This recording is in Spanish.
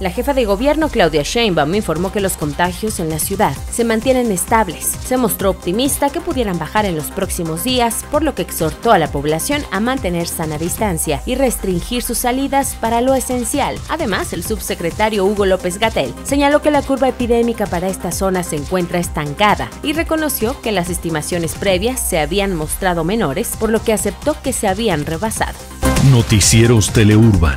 La jefa de gobierno Claudia Sheinbaum informó que los contagios en la ciudad se mantienen estables. Se mostró optimista que pudieran bajar en los próximos días, por lo que exhortó a la población a mantener sana distancia y restringir sus salidas para lo esencial. Además, el subsecretario Hugo López Gatel señaló que la curva epidémica para esta zona se encuentra estancada y reconoció que las estimaciones previas se habían mostrado menores, por lo que aceptó que se habían rebasado. Noticieros Teleurban.